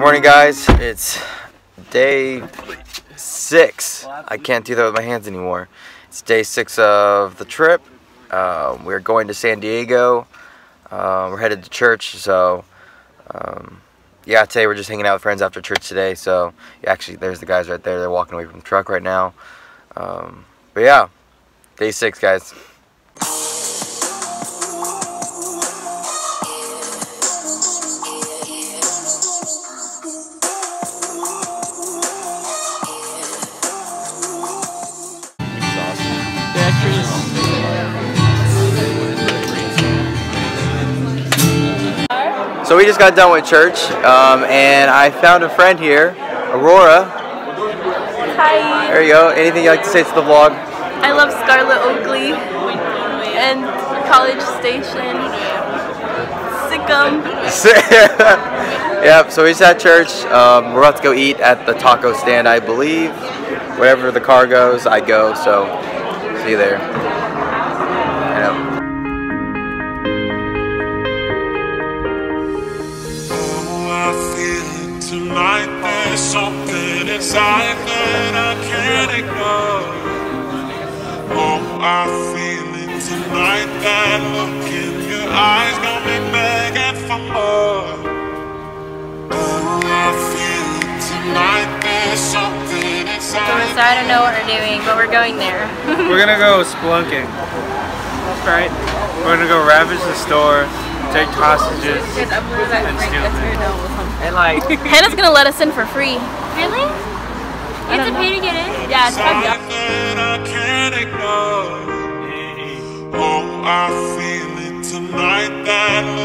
morning guys. It's day six. I can't do that with my hands anymore. It's day six of the trip. Um, we're going to San Diego. Uh, we're headed to church so um, yeah today we're just hanging out with friends after church today. So yeah, actually there's the guys right there. They're walking away from the truck right now. Um, but yeah day six guys So we just got done with church, um, and I found a friend here, Aurora. Hi. There you go. Anything you'd like to say to the vlog? I love Scarlett Oakley and College Station. Sikkim. yep. So we just had church. Um, we're about to go eat at the taco stand, I believe. Wherever the car goes, I go. So see you there. Tonight there's something inside that I can't ignore. Oh, I feel it tonight. That look in your eyes got me begging for more. Oh, I feel it tonight. There's something inside. So I don't know what we're doing, but we're going there. we're gonna go splunking. That's right. We're gonna go ravage the store, take hostages, and steal And like Hannah's gonna let us in for free. Really? You have to pay to get in? Yeah, it's five Oh, I feel it tonight. That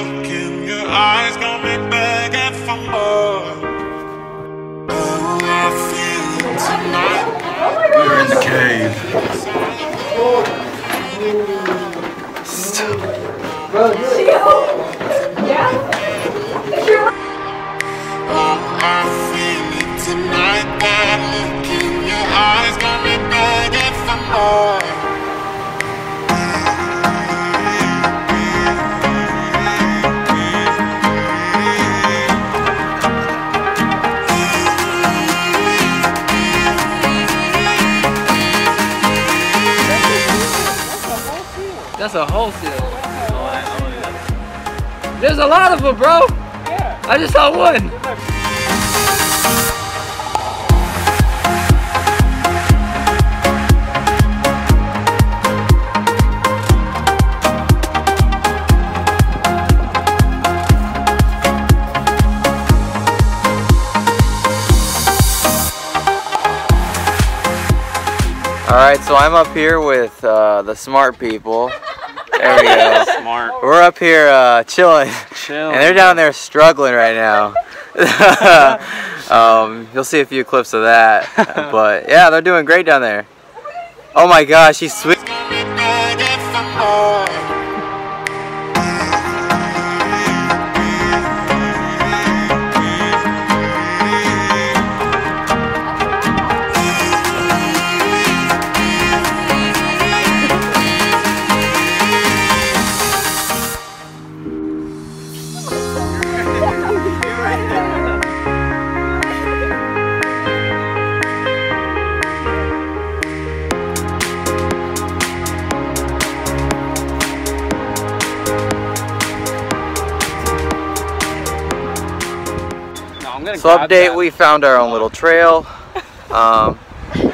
That's a wholesale. There's a lot of them, bro. Yeah. I just saw one. So I'm up here with uh, the smart people. There we go. Smart. We're up here uh, chilling. Chilling. And they're down there struggling right now. um, you'll see a few clips of that. But yeah, they're doing great down there. Oh my gosh, he's sweet. So update, that. we found our own little trail. Um,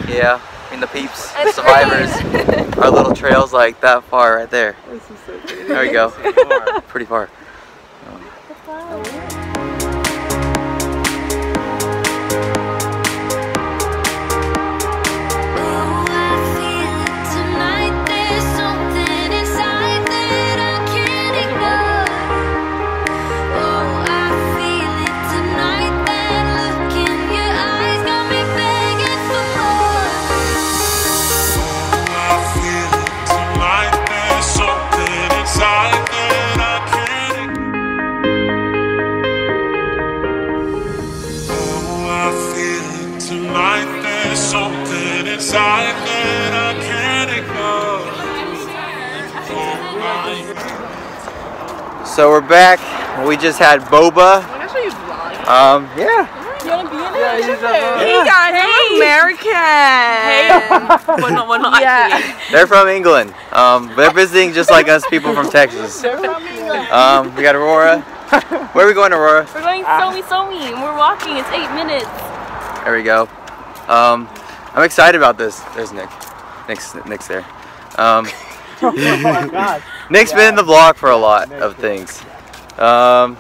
yeah, mean the peeps, the survivors. our little trail's like that far right there. There we go. Pretty far. So we're back. We just had boba. Um, yeah. You wanna be in it? Yeah, he's a- Hey guys, I'm American. Hey. well, no, well, no, Yeah. They're from England. Um, they're visiting just like us people from Texas. Um, we got Aurora. Where are we going, Aurora? We're going Somi Somi and we're walking. It's eight minutes. There we go. Um, I'm excited about this. There's Nick. Nick's, Nick's there. Um, Oh my god. Nick's been in the vlog for a lot of things. Um,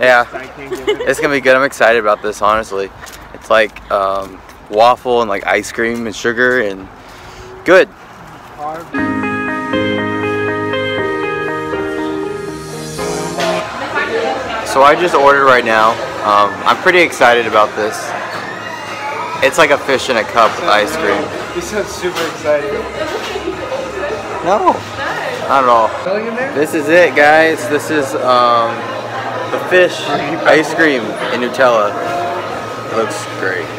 yeah, I can't give it. it's gonna be good. I'm excited about this, honestly. It's like um, waffle and like ice cream and sugar and good. So I just ordered right now. Um, I'm pretty excited about this. It's like a fish in a cup with ice cream. You sound super excited. No, not at all. This is it, guys. This is um, the fish ice cream in Nutella. It looks great.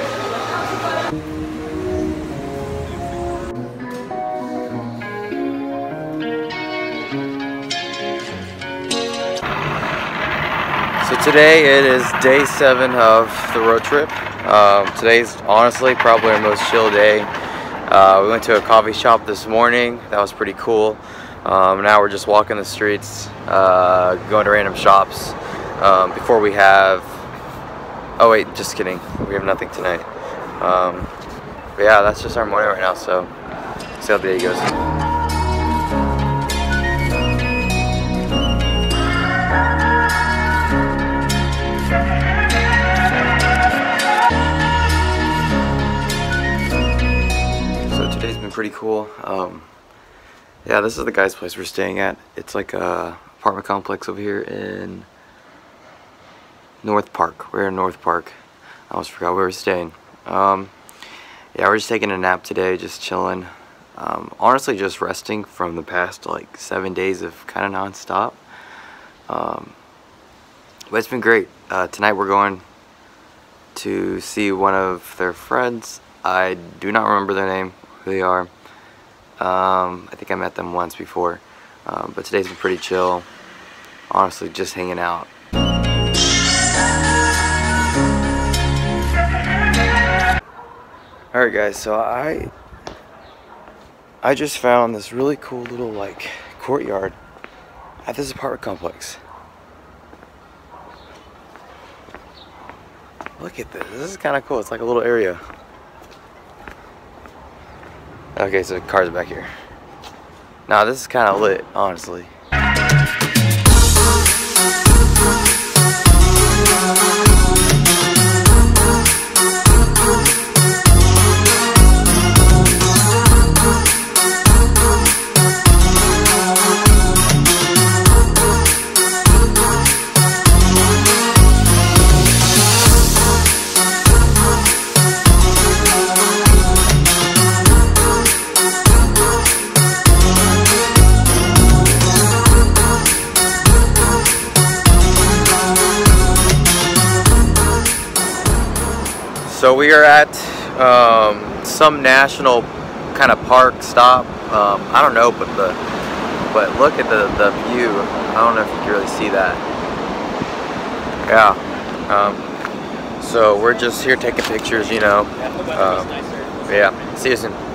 Today it is day seven of the road trip. Um, today's honestly probably our most chill day. Uh, we went to a coffee shop this morning. That was pretty cool. Um, now we're just walking the streets, uh, going to random shops. Um, before we have, oh wait, just kidding. We have nothing tonight. Um, but yeah, that's just our morning right now. So see how the day goes. Pretty cool. Um, yeah, this is the guy's place we're staying at. It's like a apartment complex over here in North Park. We're in North Park. I almost forgot where we're staying. Um, yeah, we're just taking a nap today, just chilling. Um, honestly, just resting from the past like seven days of kind of nonstop. Um, but it's been great. Uh, tonight we're going to see one of their friends. I do not remember their name, they are. Um, I think I met them once before, um, but today's been pretty chill. Honestly, just hanging out. Alright guys, so I I just found this really cool little like courtyard at this apartment complex. Look at this. This is kind of cool. It's like a little area. Okay, so the cars back here. Now this is kind of lit, honestly. So we are at um, some national kind of park stop. Um, I don't know, but the but look at the the view. I don't know if you can really see that. Yeah. Um, so we're just here taking pictures, you know. Um, yeah. See you soon.